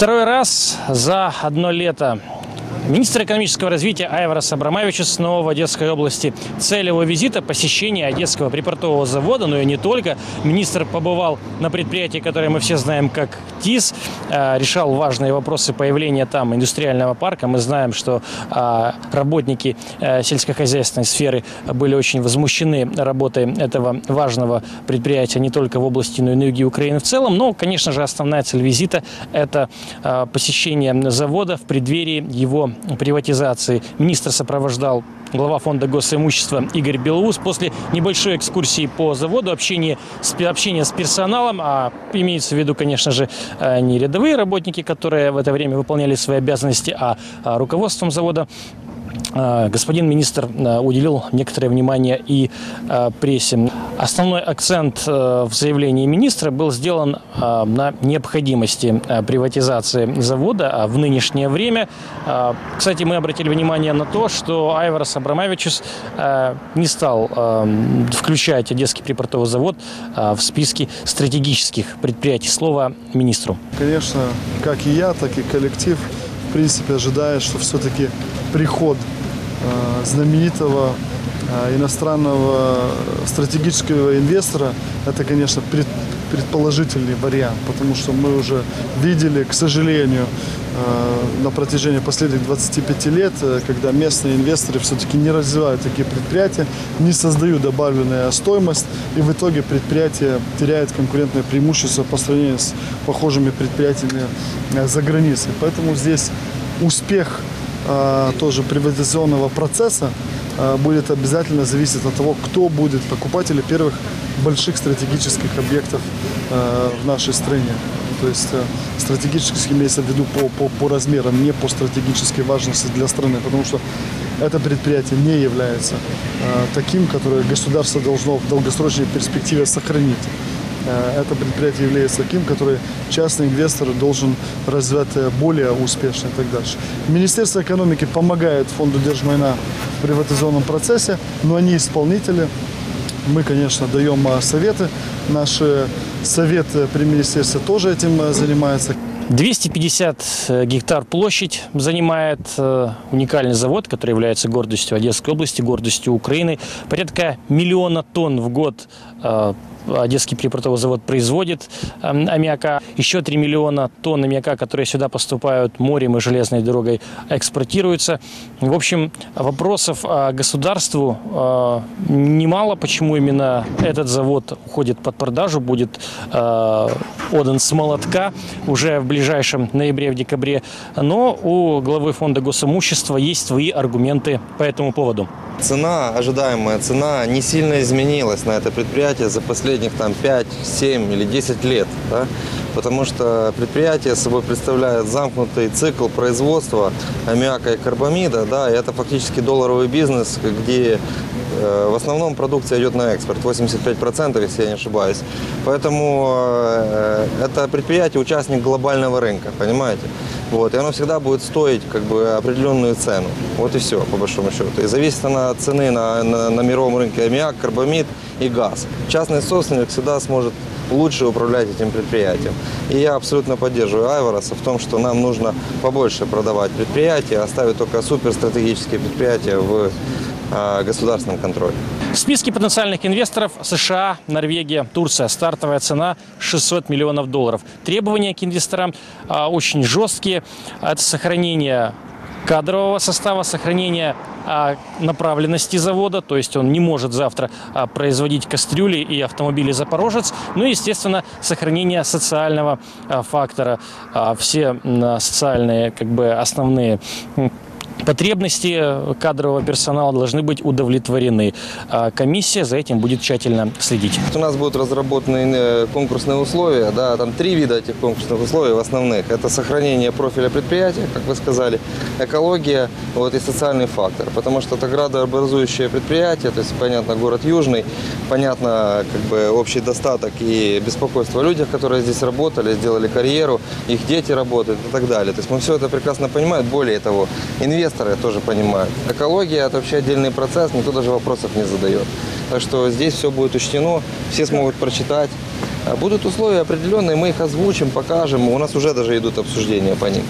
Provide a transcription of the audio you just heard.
Второй раз за одно лето Министр экономического развития Айварас Абрамович снова в Одесской области. Цель его визита – посещение Одесского припортового завода, но и не только. Министр побывал на предприятии, которое мы все знаем как ТИС, э, решал важные вопросы появления там индустриального парка. Мы знаем, что э, работники э, сельскохозяйственной сферы были очень возмущены работой этого важного предприятия не только в области, но и юге Украины в целом. Но, конечно же, основная цель визита – это посещение завода в преддверии его приватизации. Министр сопровождал глава фонда госимущества Игорь Белоус. После небольшой экскурсии по заводу, общения с, общения с персоналом, а имеется в виду, конечно же, э, не рядовые работники, которые в это время выполняли свои обязанности, а, а руководством завода, господин министр а, уделил некоторое внимание и а, прессе. Основной акцент в заявлении министра был сделан на необходимости приватизации завода в нынешнее время. Кстати, мы обратили внимание на то, что Айварас Абрамовичус не стал включать Одесский припортовый завод в списки стратегических предприятий. Слово министру. Конечно, как и я, так и коллектив, принципе, ожидает, что все-таки приход Э, знаменитого иностранного стратегического инвестора, это, конечно, предположительный вариант, потому что мы уже видели, к сожалению, э, на протяжении последних 25 лет, когда местные инвесторы все-таки не развивают такие предприятия, не создают добавленную стоимость, и в итоге предприятие теряет конкурентное преимущество по сравнению с похожими предприятиями за границей. Поэтому здесь успех Э, тоже приватизационного процесса э, будет обязательно зависеть от того, кто будет покупателем первых больших стратегических объектов э, в нашей стране. То есть стратегически имеется в виду по, по, по размерам, не по стратегической важности для страны, потому что это предприятие не является таким, которое государство должно в долгосрочной перспективе сохранить. Э, это предприятие является таким, который частный инвестор должен развивать э, более успешно и так дальше. Министерство экономики помогает фонду Держмайна в приватизационном процессе, но они исполнители. Мы, конечно, даем э, советы. Наши советы при министерстве тоже этим занимаются. 250 гектар площадь занимает уникальный завод, который является гордостью Одесской области, гордостью Украины. Порядка миллиона тонн в год Одесский припортовый завод производит эм, аммиака. Еще 3 миллиона тонн аммиака, которые сюда поступают морем и железной дорогой, экспортируются. В общем, вопросов государству э, немало, почему именно этот завод уходит под продажу, будет э, отдан с молотка уже в ближайшем ноябре, в декабре. Но у главы фонда госимущества есть свои аргументы по этому поводу. Цена, ожидаемая цена, не сильно изменилась на это предприятие за последних там, 5, 7 или 10 лет. Да? Потому что предприятие собой представляет замкнутый цикл производства аммиака и карбамида. Да? И это фактически долларовый бизнес, где в основном продукция идет на экспорт, 85%, если я не ошибаюсь. Поэтому э, это предприятие участник глобального рынка, понимаете? Вот, и оно всегда будет стоить как бы определенную цену. Вот и все, по большому счету. И зависит она от цены на, на, на мировом рынке аммиак, карбамид и газ. Частный собственник всегда сможет лучше управлять этим предприятием. И я абсолютно поддерживаю Айвараса в том, что нам нужно побольше продавать предприятия, оставить только суперстратегические предприятия в э, государственном контроле. В списке потенциальных инвесторов США, Норвегия, Турция. Стартовая цена 600 миллионов долларов. Требования к инвесторам а, очень жесткие. Это сохранение кадрового состава, сохранение а, направленности завода, то есть он не может завтра производить кастрюли и автомобили «Запорожец», ну и, естественно, сохранение социального фактора. Все социальные как бы основные Потребности кадрового персонала должны быть удовлетворены. А комиссия за этим будет тщательно следить. У нас будут разработаны э, конкурсные условия. Да, там три вида этих конкурсных условий основных. Это сохранение профиля предприятия, как вы сказали, экология вот, и социальный фактор. Потому что это градообразующее предприятие, то есть, понятно, город Южный, понятно, как бы общий достаток и беспокойство о людях, которые здесь работали, сделали карьеру, их дети работают и так далее. То есть мы все это прекрасно понимаем. Более того, инвестор инвесторы тоже понимают. Экология – это вообще отдельный процесс, никто даже вопросов не задает. Так что здесь все будет учтено, все смогут прочитать, А Будут условия определенные, мы их озвучим, покажем. У нас уже даже идут обсуждения по ним.